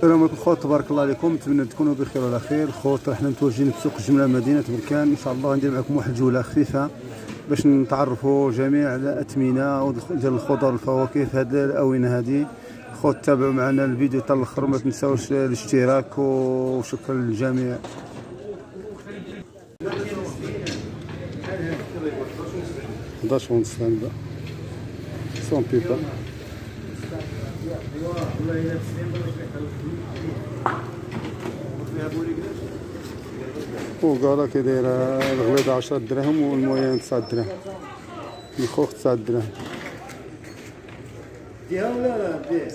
السلام عليكم خوت تبارك الله عليكم. نتمنى تكونوا بخير وعلى خير. خوت حنا متواجدين سوق الجمله مدينة بركان. إن شاء الله ندير معكم واحد الجولة خفيفة باش نتعرفوا جميع على الاثمنه ديال الخضر والفواكه في هذه الأونة هذه. خوت تابعوا معنا الفيديو حتى الأخر ما تنساوش الاشتراك وشكرا للجميع. 11 ونص هذا سون بيبا وقالا كي دايره الغليظه 10 دراهم والمويان 9 دراهم. الخوخ 9 دراهم. ديها ولا لا ديه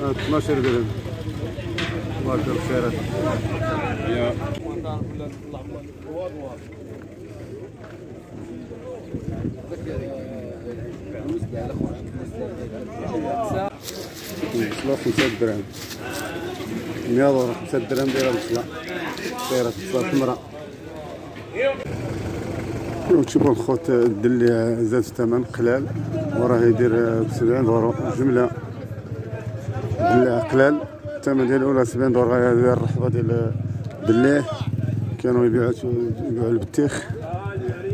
12 درهم. بارك الله خيرات يا البصلة خمسة دراهم مية دورة خمسة دراهم دايرة البصلة دايرة البصلة حمراء وتشوفوا الخوت الدلي زاد الثمن قلال. وراه يدير بسبعين دورو جملة. دلي قلال. الثمن ديال الأولى سبعين دور هذه الرحبة ديال دليه كانوا يبيعوا يبيعوا البتيخ.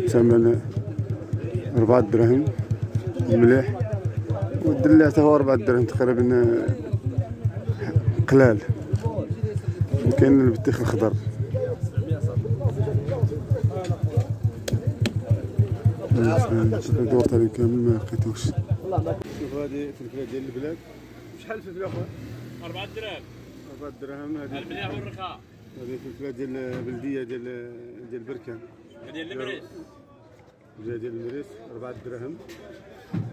ثمن أربعة دراهم مليح والدلع حتى هو أربعة دراهم تقريبا قلال. وكاين البطيخ الخضر دورت عليهم كامل ما لقيتوش. شوف هذه فلفله ديال البلاد شحال الفلفله اخويا؟ أربعة دراهم. أربعة دراهم هذه المليح والرخاء. هذه فلفله ديال البلدية ديال ديال بركان ديال المريس جاية ديال المريس أربعة دراهم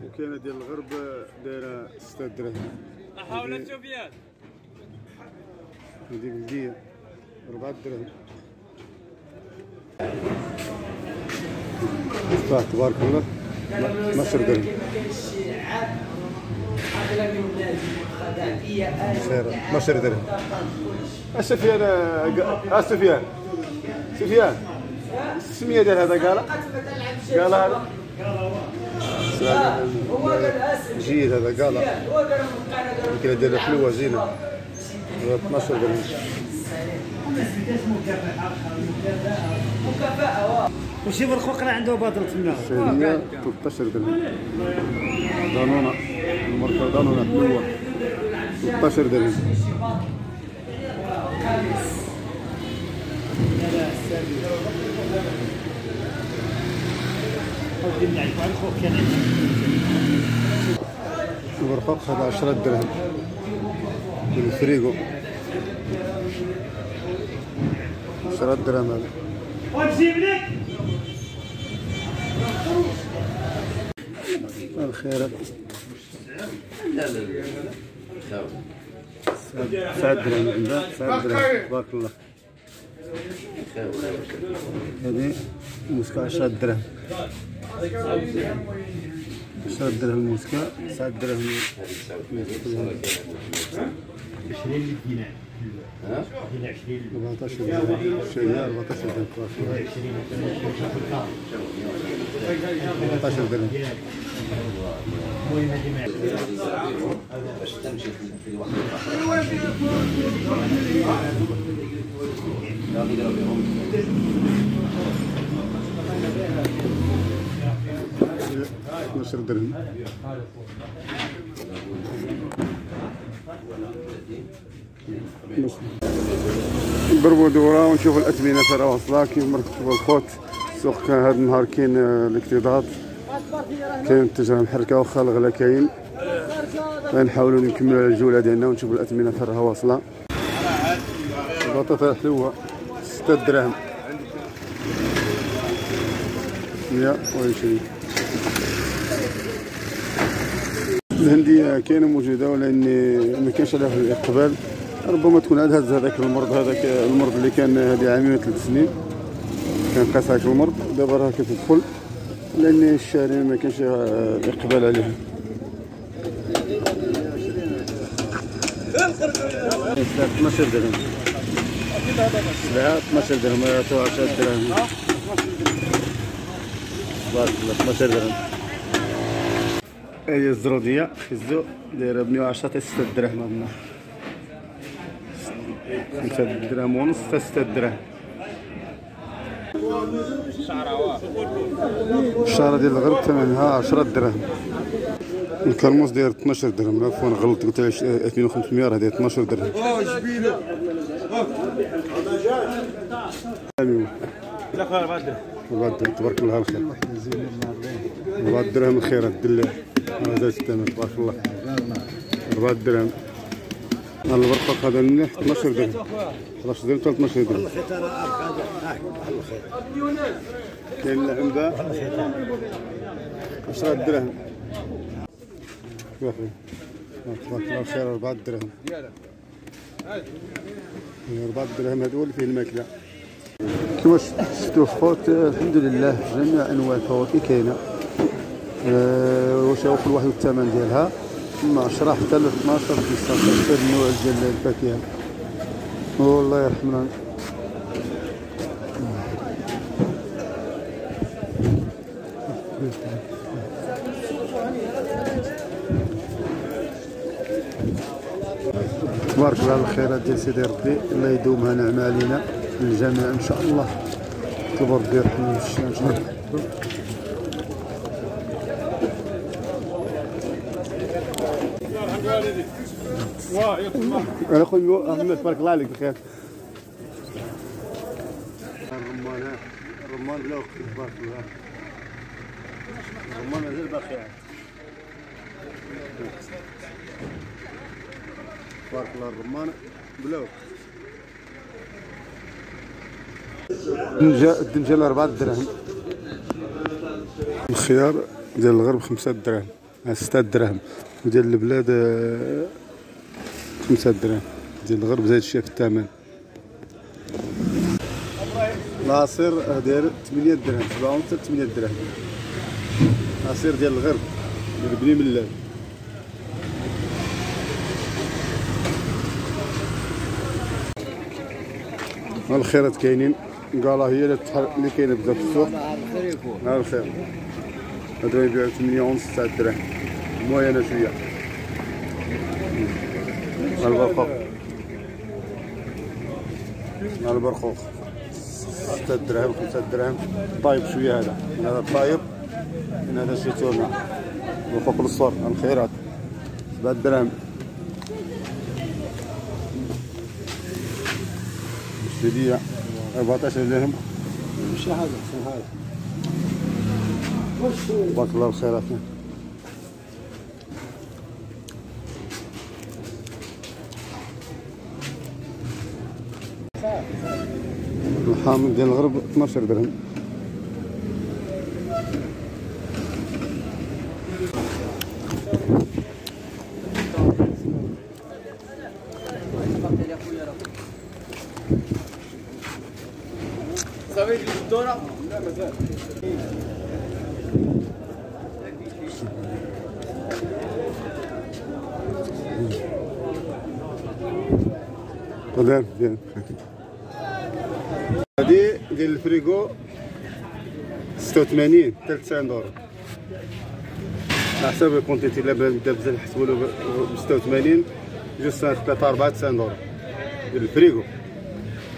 وكاينة ديال الغرب دايرة ستة دراهم أحاول السوفيات هذه بلديه أربعة دراهم تفاح تبارك الله. 12 درهم. خير. 12 درهم. سفيان آه سفيان. سفيان. السميه ديال هذا قال؟ قال هذا. جيد هذا قال. يمكن ديال حلوة زينة. 12 درهم وشي بالخوق راه عنده بادرة تما الشهرية 13 درهم دانونا الماركة دانونا حلوة 13 درهم الورقاق هذا 10 درهم. بالفريغو 10 درهم هذا. ونجيب لك الخيرات سعد درهم عندها سعد درهم. تبارك الله. هذه موسكا 10 درهم. 10 درهم موسكا 9 دراهم 20 دينار 14 درهم الشهية 14 درهم 14 درهم 12 درهم. نضربوا دورة ونشوفوا الاثمنه ترى واصله كي ما الخوت؟ السوق كان هذا النهار كاين آه، الاكتظاظ كاين التجاره محركة واخا الغلا كاين. غنحاولوا نكملوا على الجولة ديالنا ونشوفوا الاثمنه ترى واصلة. البطاطا حلوة ستة دراهم. مية وعشرين. الهندية كاينة موجودة ولكن ما كانش عليها الإقبال. ربما تكون عاد هز هذاك المرض هذاك المرض اللي كان هذه عامين ثلاث سنين. كان قاس هذاك المرض دابا راه كتدخل لأن الشارع ما كانش إقبال عليها. 12 درهم لا 12 درهم 10 درهم. بارك الله 12 درهم. هي الزرودية خزو دايرة ب 110 حتى 6 دراهم هنا 5 دراهم ونص حتى 6 دراهم الشارة ديال الغرب ثمنها 10 دراهم الكرموس داير 12 درهم عفوا غلطت قلت عش- 2500 راه داير 12 درهم. امين تبارك الله الخير. أربعة درهم الخير الدلة هذا الثمن تبارك الله. أربعة درهم. البرقق هذا مليح 12 درهم. 11 درهم حتى 12 درهم كاين العنبة 10 درهم. تبارك الله الخير أربعة درهم. أربعة درهم هذول فيه الماكلة. كما شفتوا خوت الحمد لله جميع أنواع الفواكه كاينة. أه واش هو كل واحد الثمن ديالها. من 10 حتى ل 12 15 نوع ديال الفاكهة. والله يرحمنا. تبارك الله الخيرات ديال سيدي ربي. الله يدومها نعمه علينا الجميع إن شاء الله. طلبوا ربي يرحمنا في الشام أنا خويا أحمد تبارك الله عليك بخير. الرمان الرمان بلا وقت تبارك الله. الرمان مازال باقي. تبارك الله الرمان بلا وقت الدنجة الدنجة 4 دراهم الخيار ديال الغرب 5 دراهم 6 دراهم وديال البلاد 5 دراهم ديال الغرب زايد شوية في الثمن. العصير داير 8 دراهم 7 ونص 8 دراهم عصير ديال الغرب ديال بني ملال. الخيرات كاينين. قالها هي اللي كاينة بزاف في السوق. نهار الخير. هادو يبيعوا 8 ونص 9 دراهم. موينه شوية. البرقوق. البرقوق. 6 دراهم 5 دراهم. طايب شوية هذا. من هذا طايب من هذا شيتونا وفوق الصور الخيرات. 7 دراهم. السدية 14 درهم. مش هذا احسن هذا. بارك الله بالخيرات الحامض ديال الغرب 12 درهم. زين هذه ديال الفريغو 86 حتى 90 دولار على حسب الكونتيتي إلا بدا بزاف نحسبوا له ب 86 جوج سنة 3 4 90 دولار ديال الفريغو.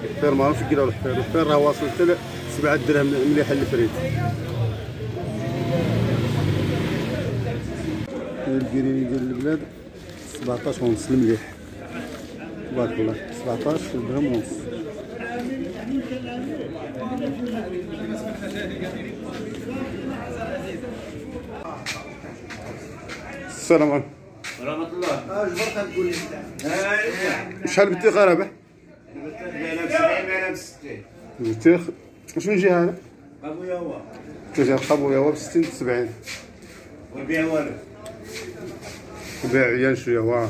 الحفير ما عرفتش كيلو الحفير الحفير راه واصل حتى 7 دراهم مليحه الفريد الكريمي ديال البلاد 17 ونص المليح. تبارك الله 17 درهم ونص. السلام عليكم. ورحمة الله. شحال بينا بستين بطيخ واش من جهة هذا؟ ابويا هو تجاه قبويا هو ب 60 70 ويبيع والو بيع عيان شوية واه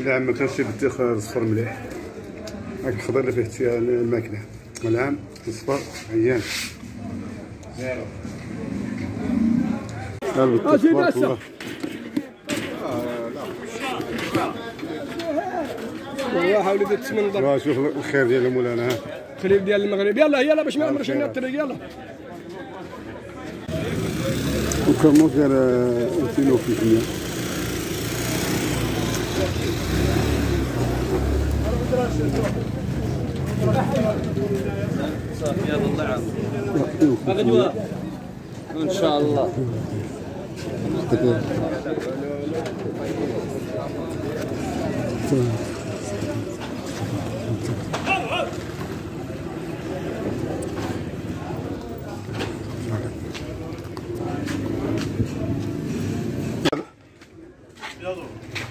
الا عمك كان شي بطيخ صفر مليح. هاك الخضر اللي فيه فيها الماكلة. العام صفر عيان. زيرو تبارك الله والله حاولي دير تسمن ضرب. واه شوف الخير ديال مولانا. ها خليل ديال المغرب. يلا يلا باش ما نمرش على الطريق يلا. داير 2500 ان شاء الله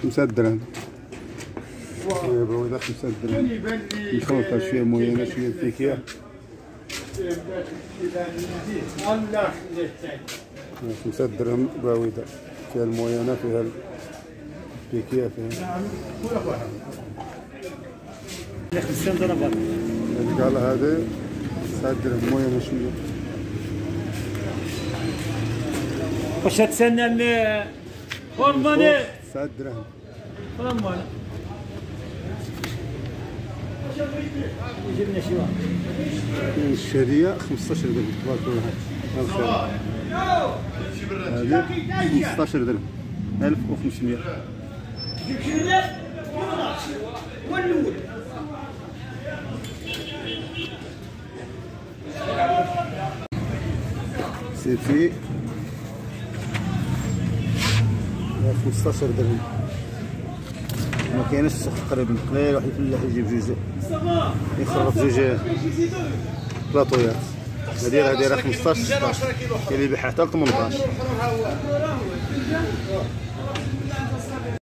خمسة درهم بويضة خمسة درهم مخلطة شوية موينة شوية فيكية خمسة درهم باويدة فيها الموينة فيها الفيكية فيها. خمسين درهم هذيك على هذه تسعة درهم موينة شوية. واش تسنى اللي هرموني تسعة درهم هرموني الشهرية 15 درهم. تبارك الله. هذه 15 درهم. 1500 سيتي 15 درهم. ما كاينش السوق تقريبا قليل واحد الفلاح يجيب جوج. يخرط جوج بلاطويات هذه راه دايره 15 16 كاين اللي يبيعها حتى ل 18